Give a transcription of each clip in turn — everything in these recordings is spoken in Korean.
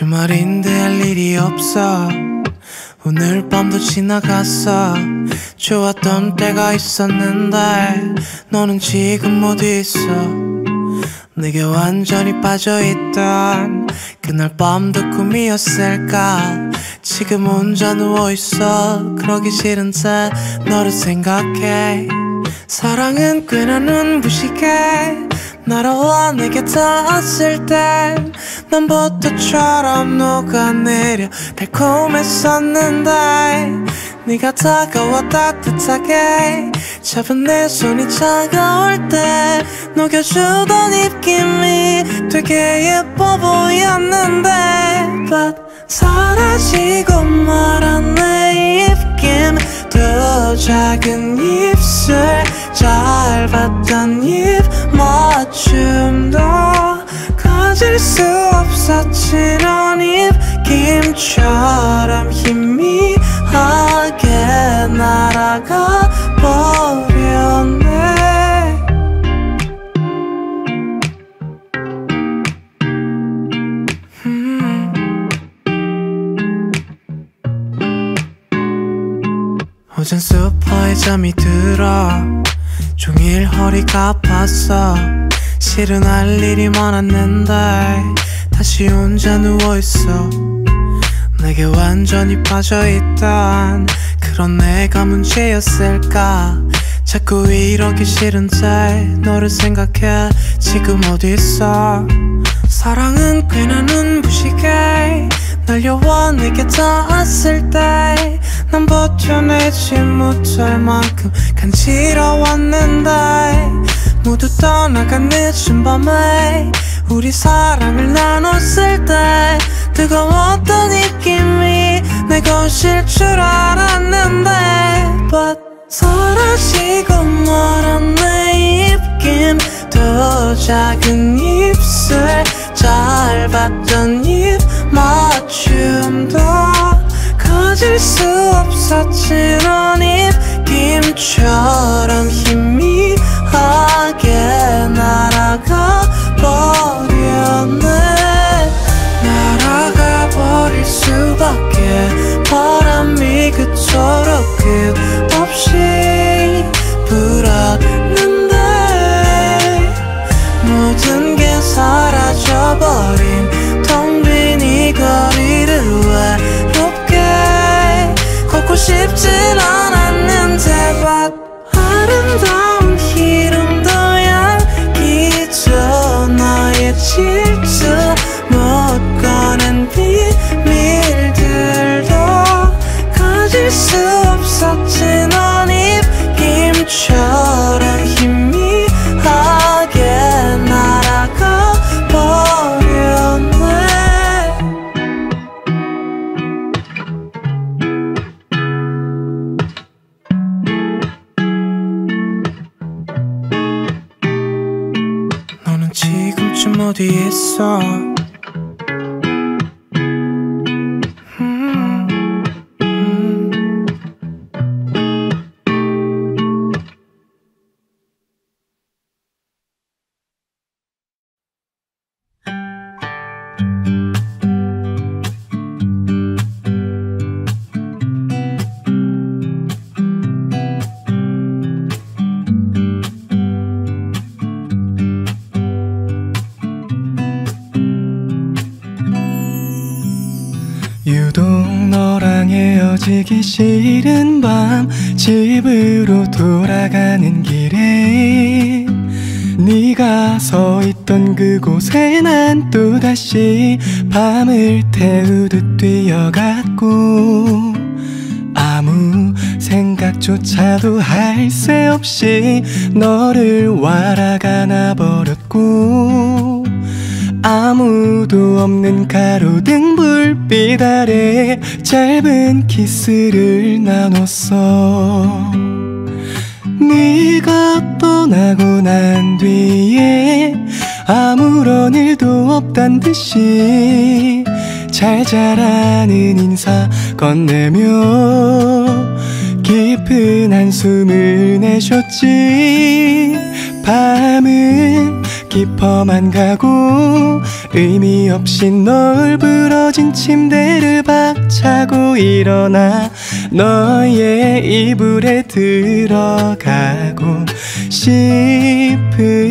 주말인데 할 일이 없어. 오늘 밤도 지나갔어. 좋았던 때가 있었는데 너는 지금 어디 있어. 내게 완전히 빠져있던 그날 밤도 꿈이었을까? 지금 혼자 누워있어. 그러기 싫은데 너를 생각해. 사랑은 꽤나 눈부시게 날아와 내게 닿았을 땐 난부터처럼 녹아내려 달콤했었는데 네가 다가와 따뜻하게 잡은 내 손이 차가울 때 녹여주던 입김이 되게 예뻐 보였는데 But 사라지고 말한 내 입김 더 작은 입술 짧았던 입 맞춤도 가질 수 없었지 넌 입김처럼 희미하게 날아가 버렸네. 오전 소파에 잠이 들어 종일 허리가 아팠어. 실은 할 일이 많았는데 다시 혼자 누워있어. 내게 완전히 빠져있던 그런 내가 문제였을까? 자꾸 이러기 싫은데 너를 생각해. 지금 어디 있어? 사랑은 꽤나 눈부시게 날려와 내게 닿았을 때 난 버텨내지 못할 만큼 간지러웠는데 모두 떠나간 늦은 밤에 우리 사랑을 나눴을 때 뜨거웠던 입김이 내 것일 줄 알았는데 But 사라지고 내 입김 더 작은 입술 짧았던 입 맞춤도 가질 수 없었지 넌 입김처럼 희미하게 날아가 버렸네. 날아가 버릴 수밖에 바람이 그토록 끝없이 불었는데 모든 게 사라져버린 싶진 않았는데 But 아름다운 싫은 밤 집으로 돌아가는 길에 네가 서 있던 그곳에 난 또다시 밤을 태우듯 뛰어갔고 아무 생각조차도 할 새 없이 너를 wal아가나 버렸고 아무도 없는 가로등 불빛 아래 짧은 키스를 나눴어. 네가 떠나고 난 뒤에 아무런 일도 없단 듯이 잘 자라는 인사 건네며 깊은 한숨을 내쉬었지. 밤은 깊어만 가고 의미 없이 널브러진 침대를 박차고 일어나 너의 이불에 들어가고 싶은데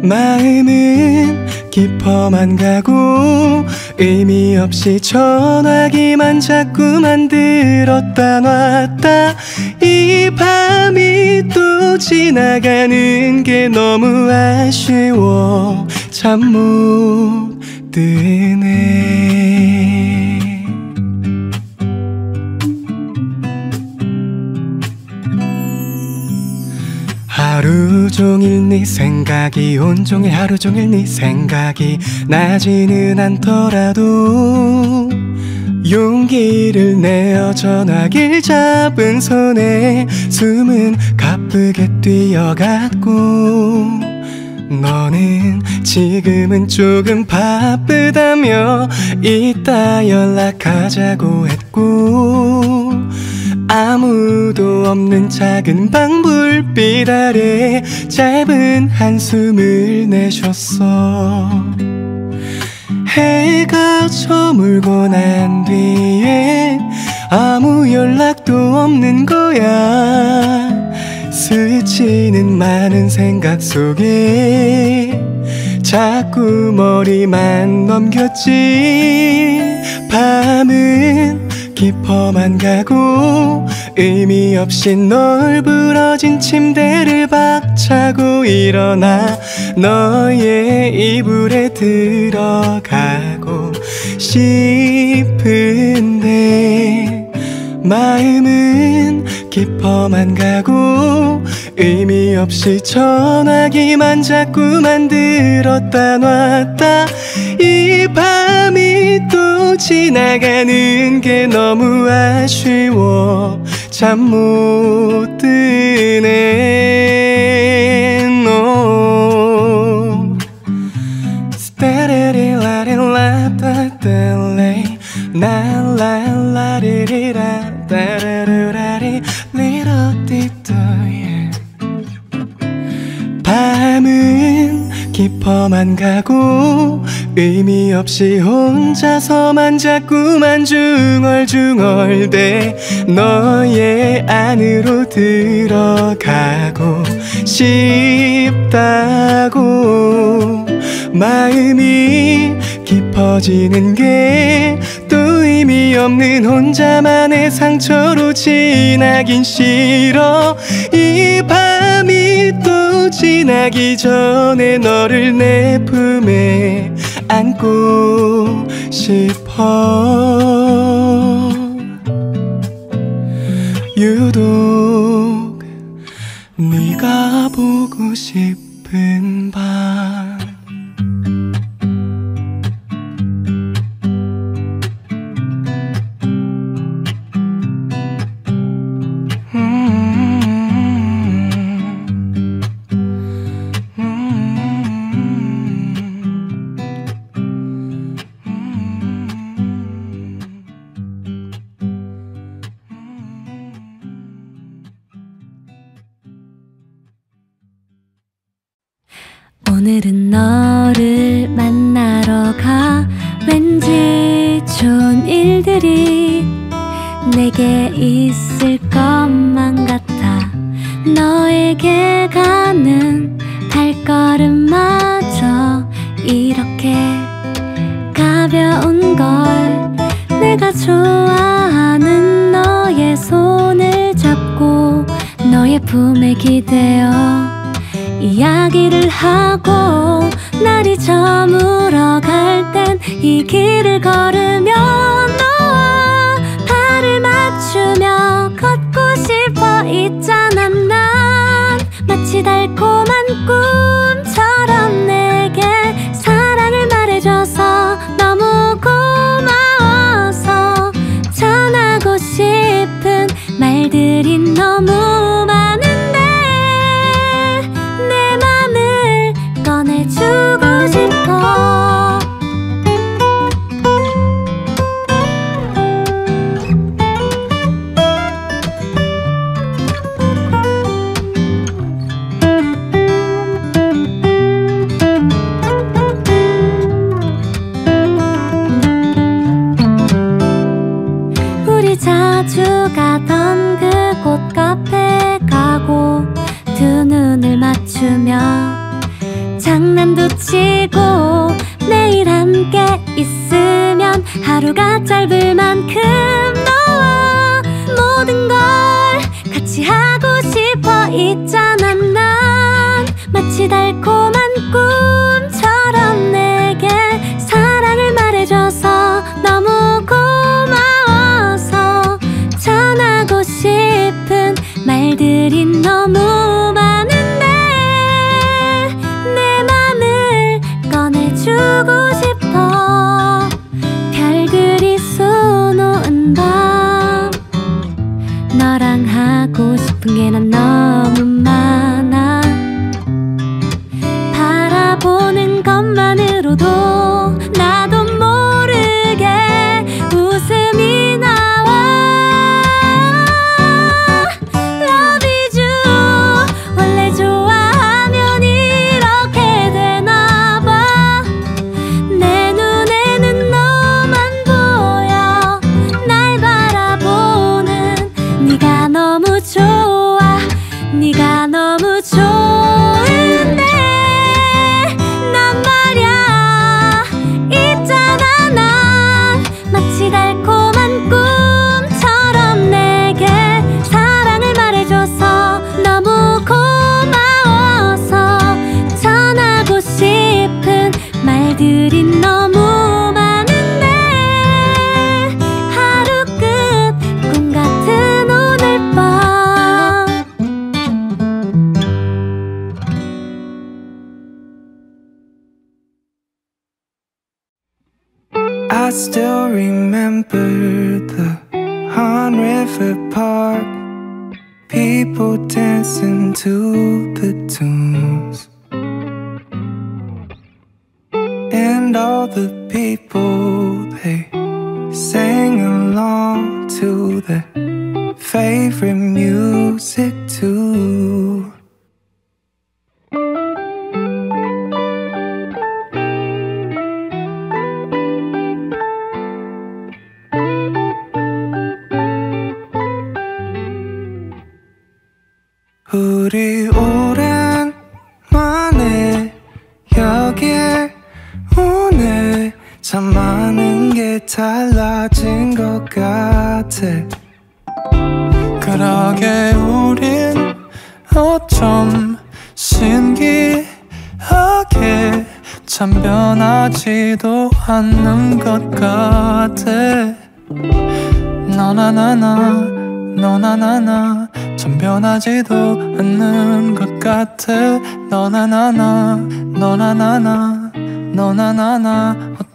마음은 깊어만 가고 의미 없이 전화기만 자꾸만 들었다 놨다. 이 밤이 또 지나가는 게 너무 아쉬워. 잠 못 드네 하루 종일 네 생각이 온종일 하루 종일 네 생각이 나지는 않더라도 용기를 내어 전화기를 잡은 손에 숨은 가쁘게 뛰어갔고 너는 지금은 조금 바쁘다며 이따 연락하자고 했고 아무도 없는 작은 방 불빛 아래 짧은 한숨을 내셨어. 해가 저물고 난 뒤에 아무 연락도 없는 거야. 스치는 많은 생각 속에 자꾸 머리만 넘겼지. 밤은 깊어만 가고 의미 없이 널브러진 침대를 박차고 일어나 너의 이불에 들어가고 싶은데 마음은 깊어만 가고 의미 없이 전화기만 자꾸만 들었다 놨다. 이 밤이 또 지나가는 게 너무 아쉬워 잠 못 드네 no. 스타레리라리라따따레. 나라라리리라 따라르라리. 리러티또 밤은 깊어만 가고 의미 없이 혼자서만 자꾸만 중얼중얼대 너의 안으로 들어가고 싶다고. 마음이 깊어지는 게 또 의미 없는 혼자만의 상처로 지나긴 싫어. 이 밤이 또 지나기 전에 너를 내 품에 안고 싶어. 유독 네가 보고 싶은 밤 이야기를 하고 날이 저물어 갈 땐 이 길을 걸으며 너와 발을 맞추며 걷고 싶어 있잖아. 난 마치 달콤한 꿈 하루가 짧은 nghe nó nói to the favorite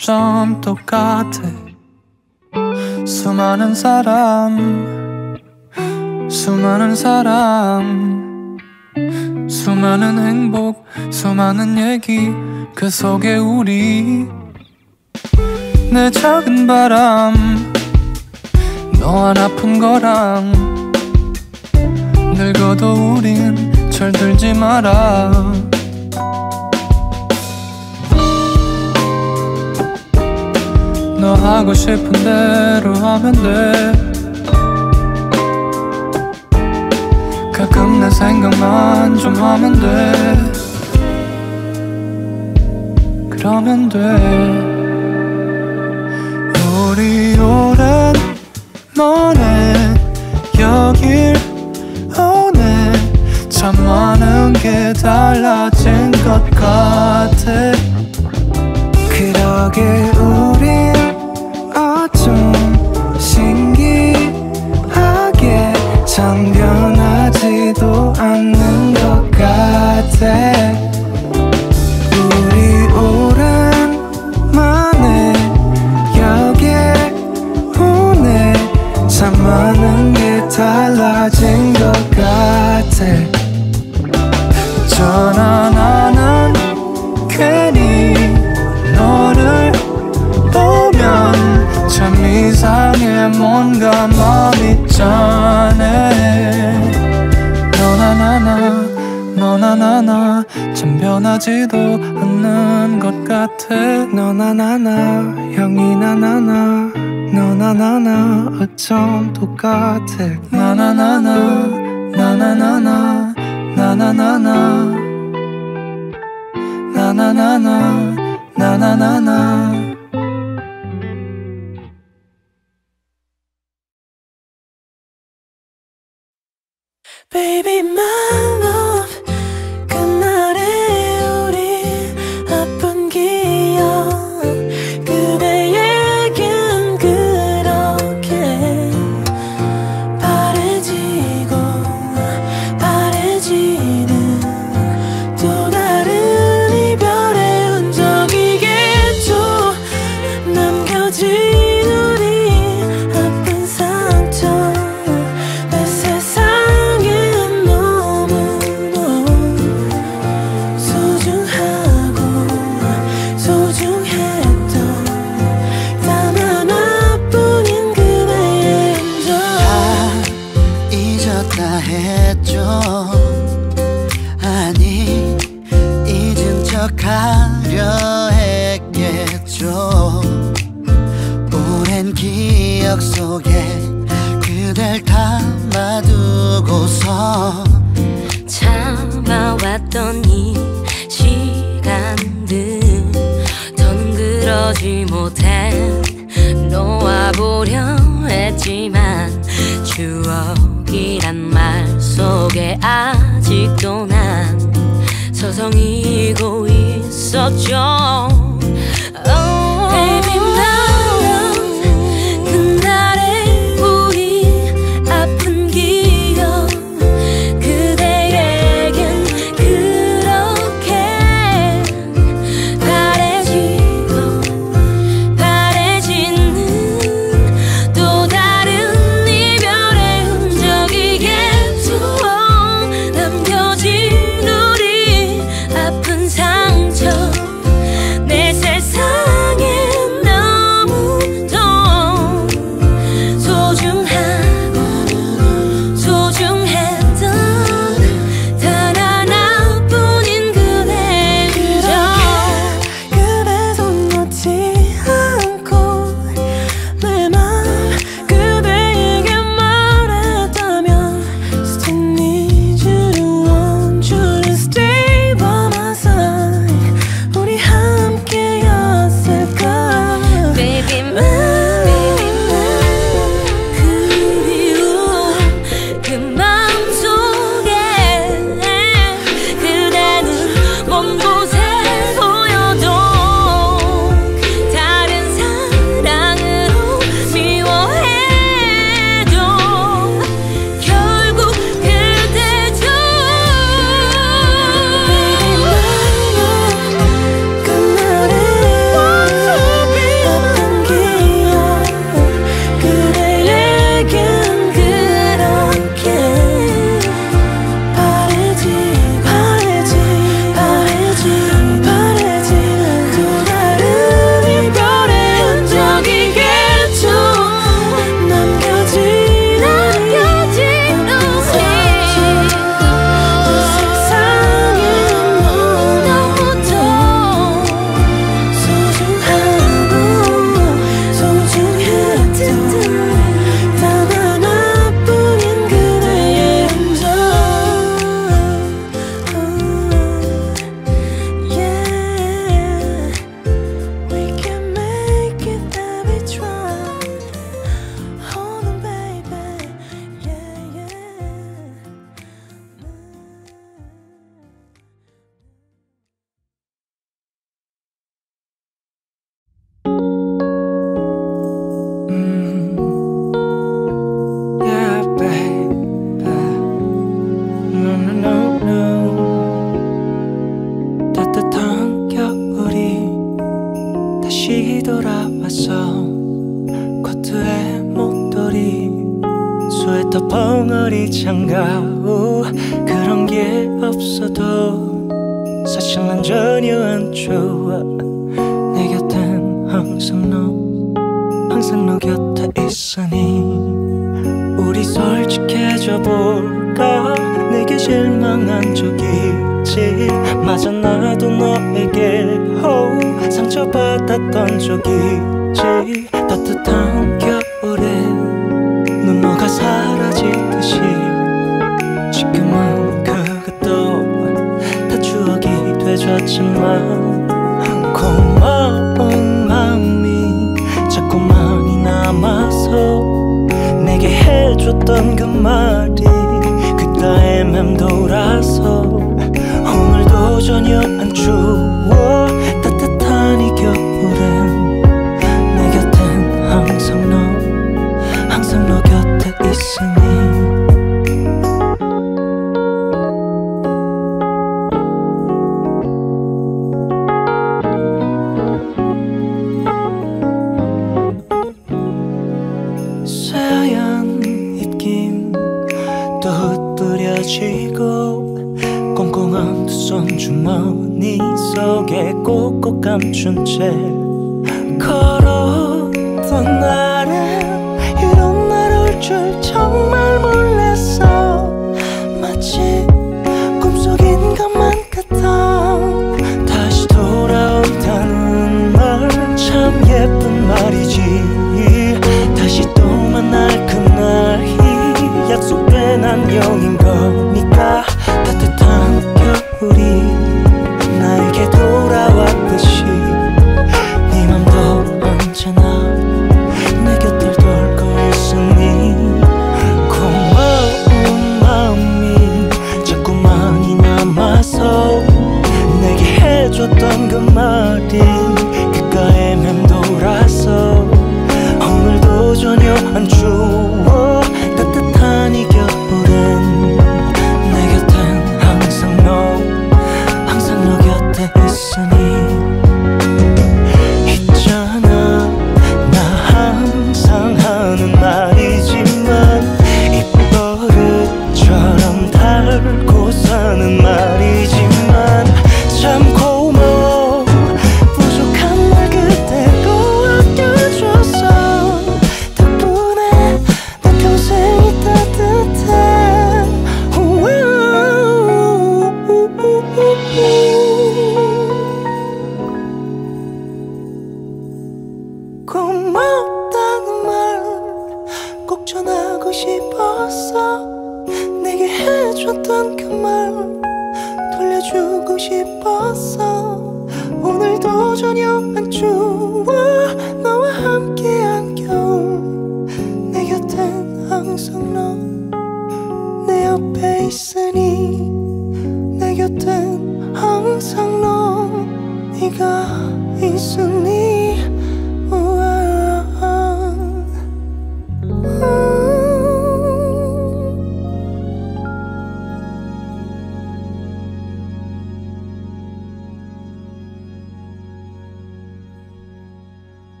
좀 똑같아. 수많은 사람 수많은 사람 수많은 행복 수많은 얘기 그 속에 우리. 내 작은 바람 너와 아픈 거랑 늙어도 우린 철들지 마라. 너 하고 싶은 대로 하면 돼. 가끔 내 생각만 좀 하면 돼. 그러면 돼. 우리 오랜 만에 여길 오네. 참 많은 게 달라진 것 같아. 그러게 우리 변하지도 않는 것 같아. 하지도 않는 것 같아. 너나 나나 형이 나나나. 너나 나나 어쩜 똑같아. 나나나나 나나나나 나나나나. 나나나나 나나나나. 같지만 고마운 마음이 자꾸 많이 남아서 내게 해줬던 그 말이 그따 애맴돌아서 오늘도 전혀 안 추워. 해줬던 그 말이 그가에 맴돌아서 오늘도 전혀 안 추워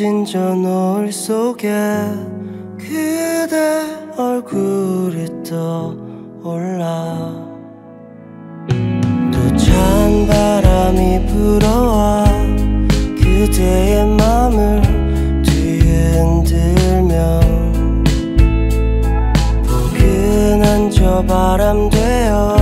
진저 노을 속에 그대 얼굴이 떠올라. 또 찬 바람이 불어와 그대의 맘을 뒤흔들며 포근한 저 바람 되어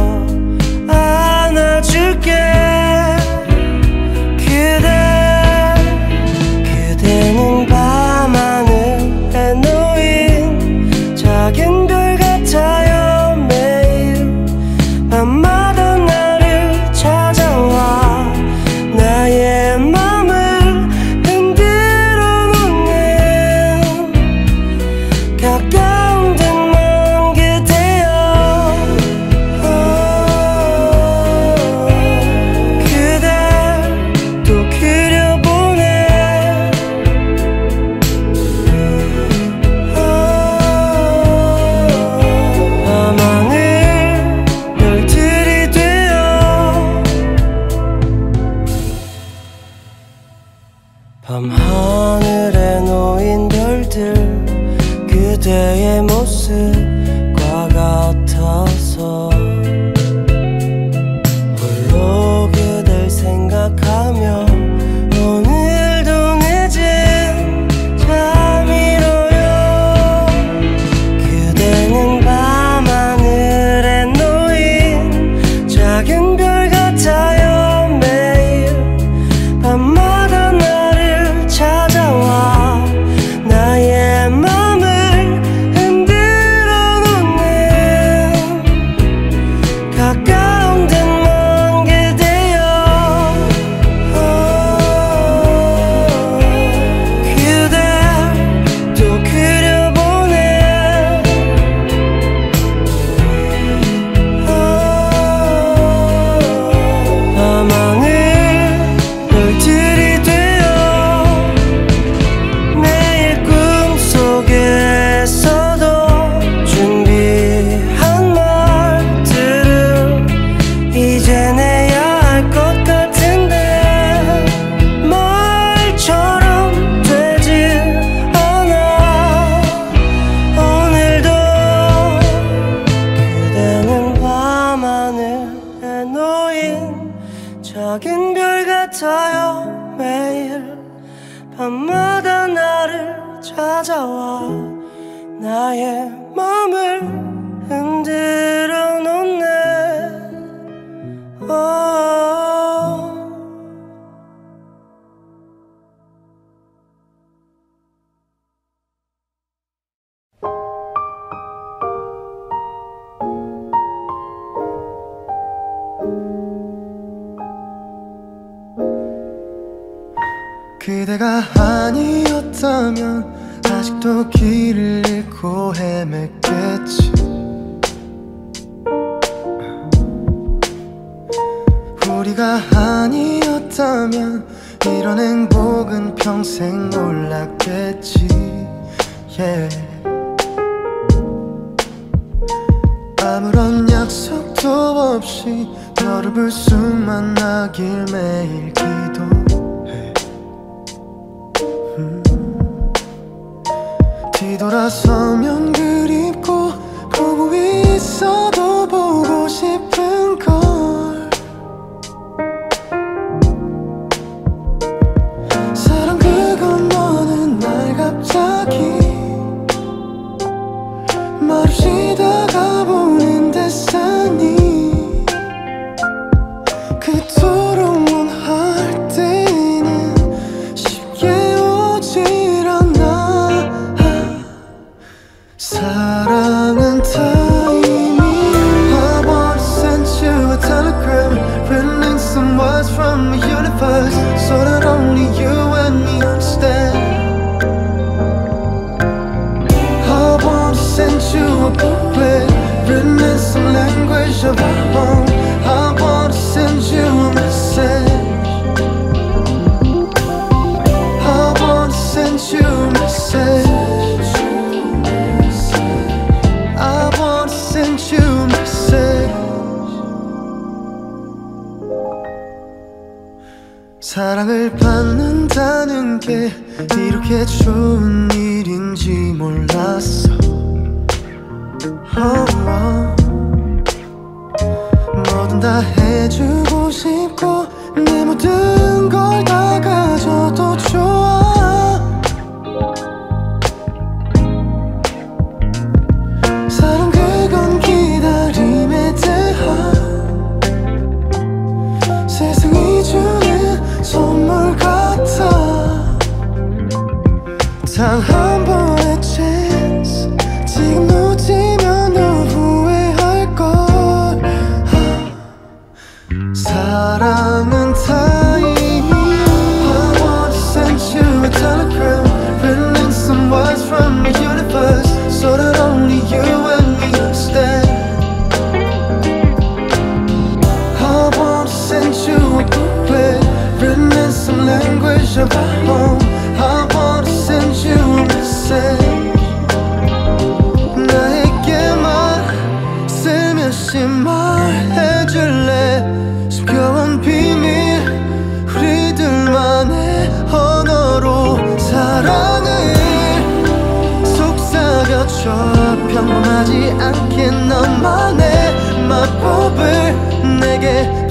他恨不。 너만의 마법을 내게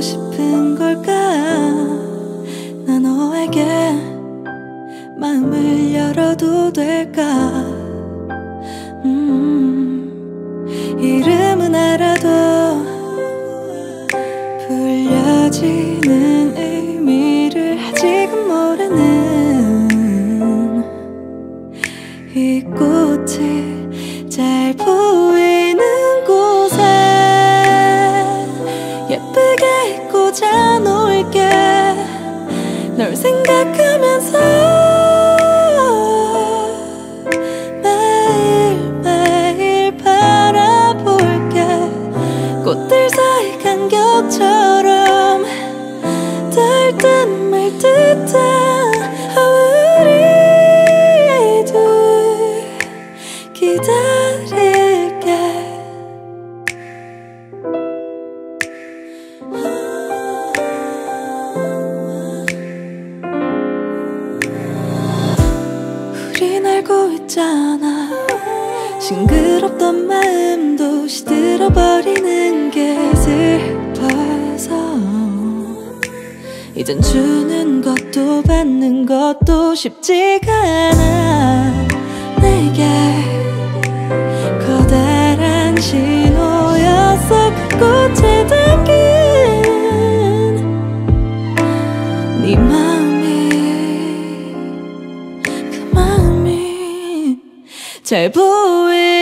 싶은 걸까? 나 너에게 마음을 열어도 될까? 잘 보일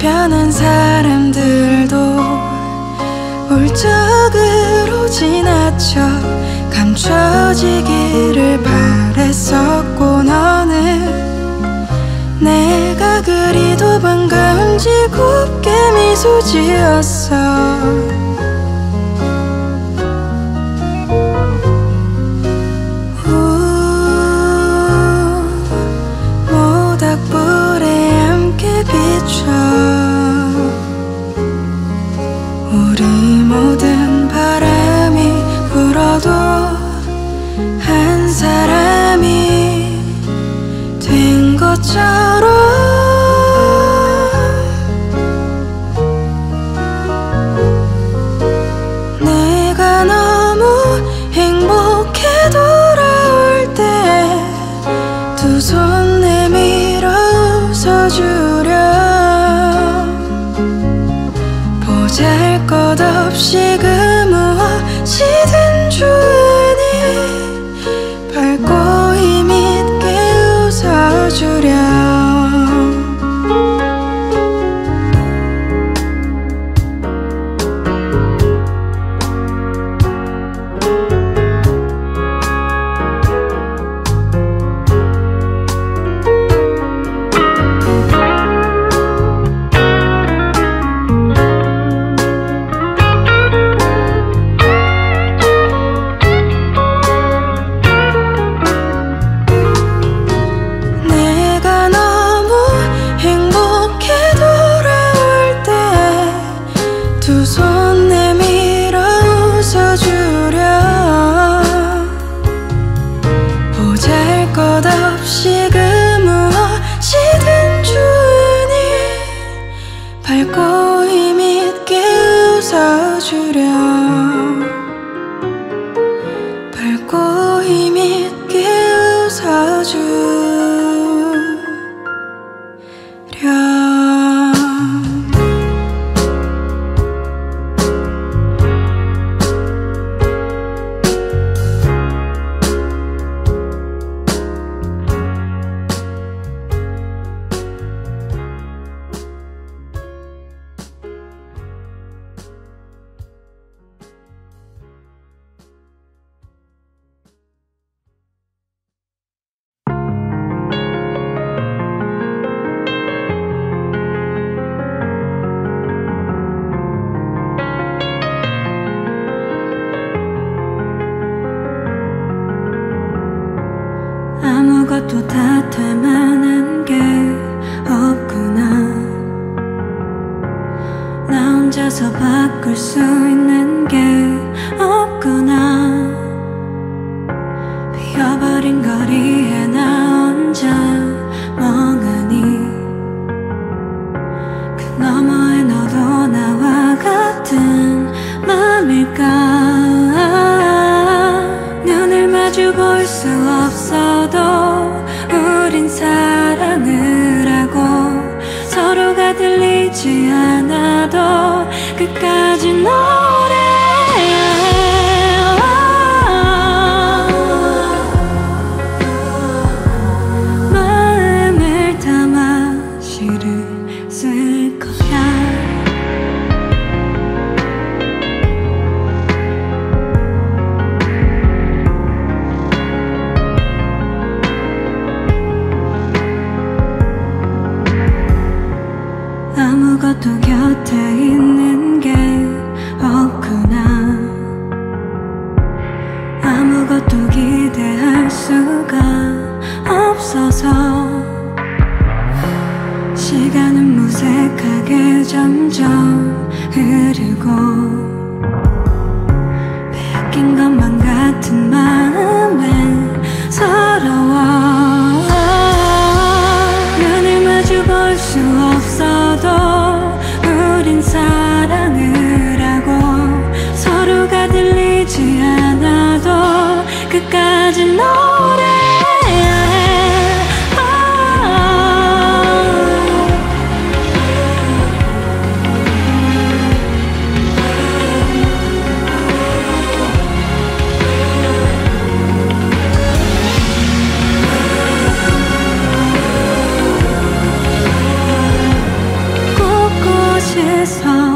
변한 사람들도 울적으로 지나쳐 감춰지기를 바랬었고 너는 내가 그리도 반가운지 곱게 미소 지었어. 세상